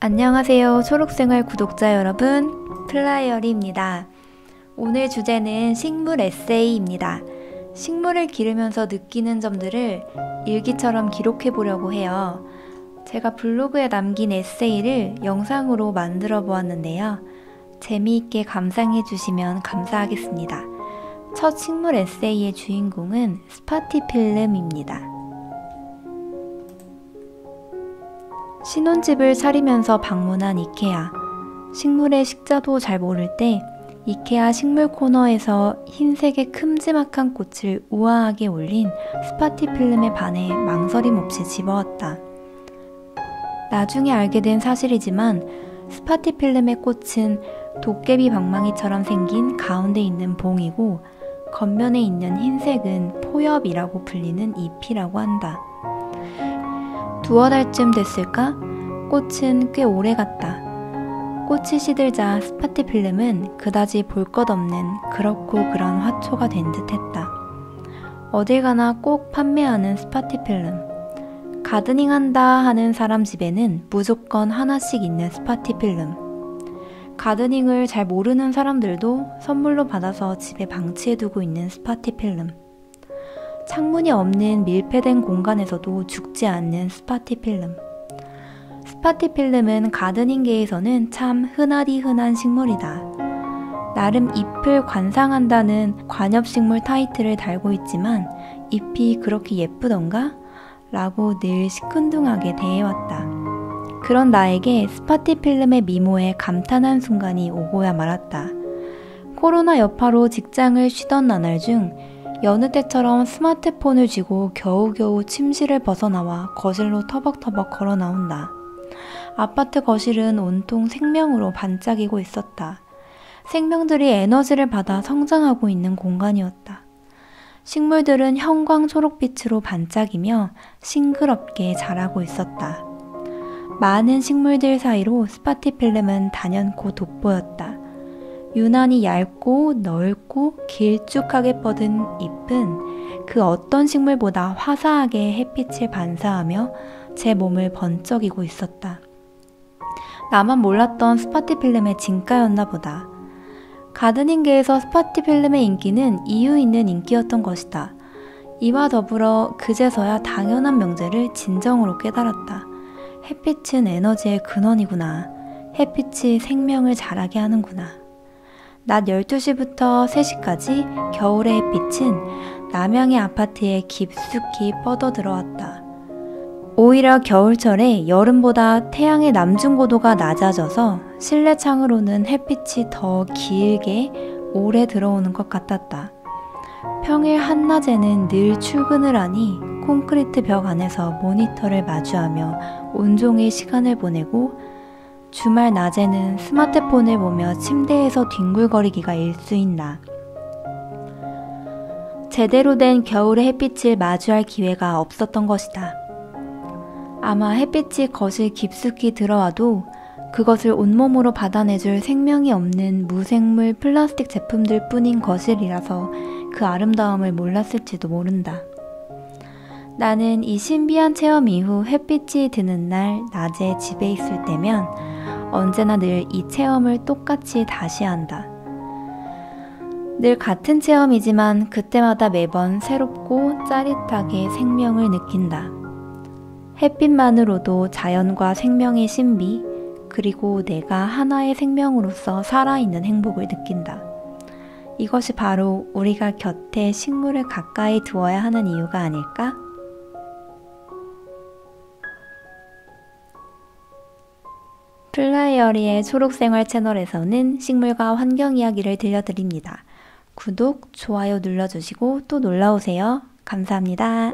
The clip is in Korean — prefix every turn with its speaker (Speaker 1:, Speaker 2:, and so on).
Speaker 1: 안녕하세요. 초록생활 구독자 여러분. 플라이어리입니다. 오늘 주제는 식물 에세이입니다. 식물을 기르면서 느끼는 점들을 일기처럼 기록해 보려고 해요. 제가 블로그에 남긴 에세이를 영상으로 만들어 보았는데요. 재미있게 감상해 주시면 감사하겠습니다. 첫 식물 에세이의 주인공은 스파티필름입니다. 신혼집을 차리면서 방문한 이케아. 식물의 식자도 잘 모를 때 이케아 식물 코너에서 흰색의 큼지막한 꽃을 우아하게 올린 스파티 필름에 반해 망설임 없이 집어왔다. 나중에 알게 된 사실이지만 스파티 필름의 꽃은 도깨비 방망이처럼 생긴 가운데 있는 봉이고 겉면에 있는 흰색은 포엽이라고 불리는 잎이라고 한다. 두어 달쯤 됐을까? 꽃은 꽤 오래 갔다. 꽃이 시들자 스파티 필름은 그다지 볼 것 없는 그렇고 그런 화초가 된 듯 했다. 어딜 가나 꼭 판매하는 스파티 필름. gardening 한다 하는 사람 집에는 무조건 하나씩 있는 스파티 필름. gardening을 잘 모르는 사람들도 선물로 받아서 집에 방치해두고 있는 스파티 필름. 창문이 없는 밀폐된 공간에서도 죽지 않는 스파티 필름. 스파티 필름은 gardening계에서는 참 흔하디 흔한 식물이다. 나름 잎을 관상한다는 관엽식물 타이틀을 달고 있지만 잎이 그렇게 예쁘던가? 라고 늘 시큰둥하게 대해왔다. 그런 나에게 스파티 필름의 미모에 감탄한 순간이 오고야 말았다. 코로나 여파로 직장을 쉬던 나날 중 여느 때처럼 스마트폰을 쥐고 겨우겨우 침실을 벗어나와 거실로 터벅터벅 걸어 나온다. 아파트 거실은 온통 생명으로 반짝이고 있었다. 생명들이 에너지를 받아 성장하고 있는 공간이었다. 식물들은 형광 초록빛으로 반짝이며 싱그럽게 자라고 있었다. 많은 식물들 사이로 스파티필름은 단연코 돋보였다. 유난히 얇고 넓고 길쭉하게 뻗은 잎은 그 어떤 식물보다 화사하게 햇빛을 반사하며 제 몸을 번쩍이고 있었다. 나만 몰랐던 스파티필름의 진가였나 보다. gardening계에서 스파티필름의 인기는 이유 있는 인기였던 것이다. 이와 더불어 그제서야 당연한 명제를 진정으로 깨달았다. 햇빛은 에너지의 근원이구나. 햇빛이 생명을 자라게 하는구나. 낮 12시부터 3시까지 겨울의 햇빛은 남양의 아파트에 깊숙이 뻗어 들어왔다. 오히려 겨울철에 여름보다 태양의 남중고도가 낮아져서 실내 창으로는 햇빛이 더 길게 오래 들어오는 것 같았다. 평일 한낮에는 늘 출근을 하니 콘크리트 벽 안에서 모니터를 마주하며 온종일 시간을 보내고 주말 낮에는 스마트폰을 보며 침대에서 뒹굴거리기가 일수인 나. 제대로 된 겨울의 햇빛을 마주할 기회가 없었던 것이다. 아마 햇빛이 거실 깊숙이 들어와도 그것을 온몸으로 받아내줄 생명이 없는 무생물 플라스틱 제품들 뿐인 거실이라서 그 아름다움을 몰랐을지도 모른다. 나는 이 신비한 체험 이후 햇빛이 드는 날 낮에 집에 있을 때면 언제나 늘 이 체험을 똑같이 다시 한다. 늘 같은 체험이지만 그때마다 매번 새롭고 짜릿하게 생명을 느낀다. 햇빛만으로도 자연과 생명의 신비, 그리고 내가 하나의 생명으로서 살아있는 행복을 느낀다. 이것이 바로 우리가 곁에 식물을 가까이 두어야 하는 이유가 아닐까? 플라이어리의 초록생활 채널에서는 식물과 환경 이야기를 들려드립니다. 구독, 좋아요 눌러주시고 또 놀러오세요. 감사합니다.